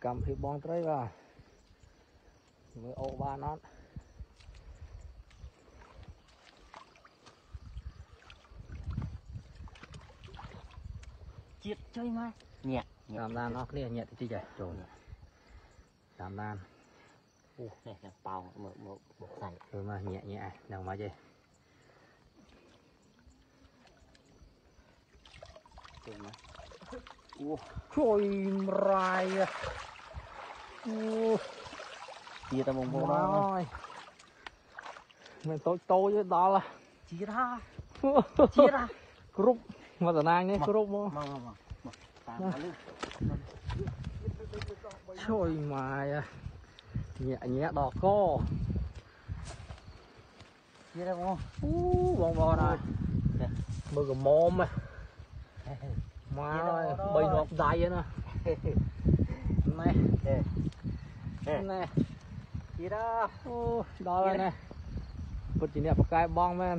cầm thì bóng tới vào mới ô ba nón. Chiết chơi mà nhẹ làm ra nó. Cái này nhẹ thì chơi chơi trồn làm đàn. Này là bao mở mở bộ sành rồi ừ, mà nhẹ nhẹ. Đồng mà chơi. Trồn mà ui trời mày chia tao bông bông rồi, mày tối tối với đó là chia ra. Chia ra. Group. Mà tao nàng nhé group mà trời mày, à. nhẹ nhẹ đỏ co. Chia ra bông bông bông này bơ cái mồm à. mày, mà bay nọc dài vậy nè. Này ណែទៀតអូដល់ហើយណែពុតជាអ្នកបកាយបងមែន